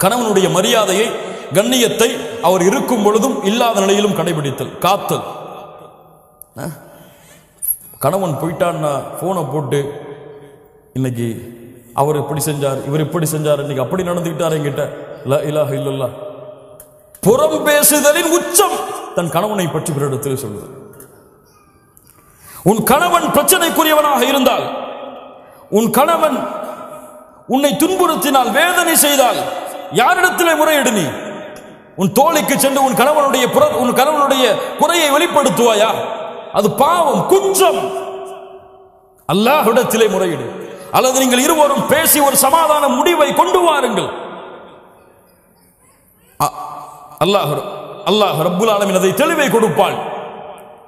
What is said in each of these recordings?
கணவனுடைய மரியாதையை கண்ணியத்தை அவர் இருக்கும் பொழுதும் இல்லாத நிலையிலும் கடைபிடித்தல் காத்தல். கணவன் போயிட்டான்னா போனை போட்டு இன்னைக்கு அவர் இப்படி செஞ்சார் இவர் இப்படி செஞ்சார் இன்னைக்கு அப்படி நடந்துக்கிட்டார் என்கிட்ட. ல இலாஹ இல்லல்லா புறம் பேசுதலின் உச்சம் தன் கணவனை பற்றி பிறரிடத்தில் சொல்லுது. உன் கணவன் பிரச்சனைக்குரியவனாக இருந்தால் உன் கணவன் உன்னை துன்புறுத்தினால் வேதனை செய்தால் யாரிடத்திலே முறையிடு நீ? உன் தோழிக்கு சென்று உன் கணவனுடைய புற- உன் கணவனுடைய குறையை வெளிப்படுத்துவாயா? அது பாவம் குற்றம். அல்லாஹிடத்திலே முறையிடு. அல்லது நீங்கள் இருவரும் பேசி ஒரு சமாதான முடிவை கொண்டு வாருங்கள். அ- அல்லாஹ் அல்லாஹ் ரப்புல் ஆலமின் அதை தெளிவை கொடுப்பாள்.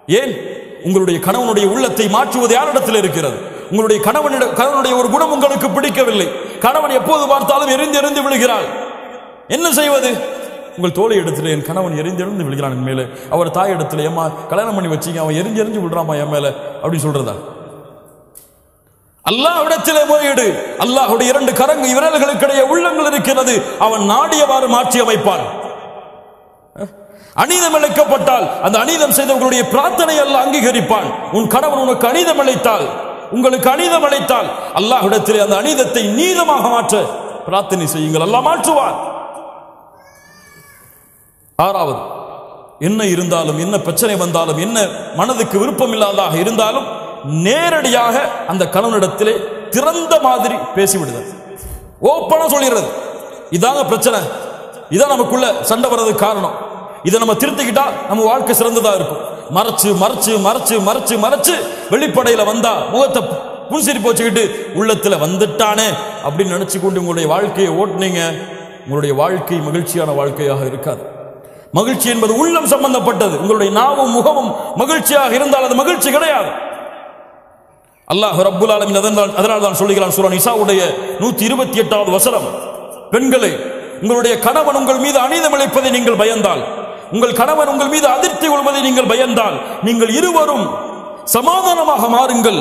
ஏன்? உங்களுடைய கணவனுடைய உள்ளத்தை மாற்றுவது யாரிடத்தில் இருக்கிறது? உங்களுடைய கணவனிட கணவனுடைய ஒரு குணம் உங்களுக்கு பிடிக்கவில்லை. கணவன் எப்போது பார்த்தாலும் எரிந்து எரிந்து விழுகிறாள். என்ன செய்வது? உங்கள் தோழி இடத்துல என் கணவன் எரிந்து எரிந்து விழுகிறான் என் மேலே. அவர் தாய் இடத்துல ஏமா கல்யாணம் பண்ணி வச்சிங்க அவன் எரிஞ்சு எரிஞ்சு விடுறாமா என் மேலே. அப்படின்னு சொல்றதா? அல்லாஹ்விடத்திலே முறையீடு அல்லாஹுடைய இரண்டு கரங்கு விரல்களுக்கிடையே உள்ளங்கள் இருக்கிறது. அவன் நாடியவாறு மாற்றி அமைப்பான். அநீதம் இழைக்கப்பட்டால் அந்த அநீதம் செய்தவர்களுடைய பிரார்த்தனை அல்ல அங்கீகரிப்பான். உன் கணவன் உனக்கு அநீதம் அளித்தால் உங்களுக்கு அநீதம் அழைத்தால் அல்லாஹிடத்திலே அந்த அநீதத்தை நீதமாக மாற்ற பிரார்த்தனை செய்யுங்கள். அல்லாஹ் மாற்றுவான் ஆறாவது என்ன இருந்தாலும் என்ன பிரச்சனை வந்தாலும் என்ன மனதுக்கு விருப்பம் இல்லாததாக இருந்தாலும் நேரடியாக அந்த கணவனிடத்திலே திறந்த மாதிரி பேசிவிடுதல். ஓப்பனா சொல்லிடுறது. இதாங்க பிரச்சனை. இதான் நமக்குள்ள சண்டை வர்றதுக்கு காரணம். இதை நம்ம திருத்திக்கிட்டா நம்ம வாழ்க்கை சிறந்ததா இருக்கும். மறைச்சு மறைச்சு மறைச்சு மறைச்சு மறைச்சு வெளிப்படையில வந்தா முகத்தை புன்சிரிப்பு வச்சுக்கிட்டு உள்ளத்துல வந்துட்டானே அப்படின்னு நினைச்சு கொண்டு உங்களுடைய வாழ்க்கையை ஓட்டுனீங்க. உங்களுடைய வாழ்க்கை மகிழ்ச்சியான வாழ்க்கையாக இருக்காது. மகிழ்ச்சி என்பது உள்ளம் சம்பந்தப்பட்டது. உங்களுடைய நாவும் முகமும் மகிழ்ச்சியாக இருந்தால் அது மகிழ்ச்சி கிடையாது. அல்லாஹ் ரப்புல் ஆலமின் அதனால் அதனால் தான் சொல்லுகிறான் சூரா இசாவுடைய நூத்தி இருபத்தி எட்டாவது வசனம். பெண்களே உங்களுடைய கணவன் உங்கள் மீது அநீதம் இழைப்பதை நீங்கள் பயந்தால் உங்கள் கணவன் உங்கள் மீது அதிர்ச்சி கொள்வதை நீங்கள் பயந்தால் நீங்கள் இருவரும் சமாதானமாக மாறுங்கள்.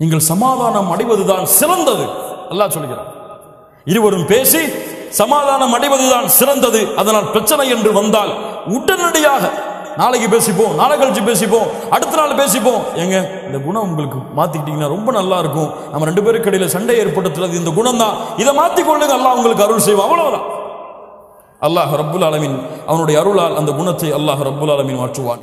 நீங்கள் சமாதானம் அடைவதுதான் சிறந்தது. அல்லாஹ் சொல்கிறார் இருவரும் பேசி சமாதானம் அடைவதுதான் சிறந்தது. அதனால் பிரச்சனை என்று வந்தால் உடனடியாக நாளைக்கு பேசிப்போம் நாளை கழிச்சு பேசிப்போம் அடுத்த நாள் பேசிப்போம். ஏங்க இந்த குணம் உங்களுக்கு மாத்திக்கிட்டீங்கன்னா ரொம்ப நல்லா இருக்கும். நம்ம ரெண்டு பேருக்கு இடையில சண்டை ஏற்படுத்துறது இந்த குணம் தான் இதை மாத்திக்கொள்ளுங்க அல்லாஹ் உங்களுக்கு அருள் செய்வோம் அவ்வளவுதான். அல்லாஹ் ரப்புல் ஆலமீன் அவனுடைய அருளால் அந்த குணத்தை அல்லாஹ் ரப்புல் ஆலமீன் மாற்றுவான்.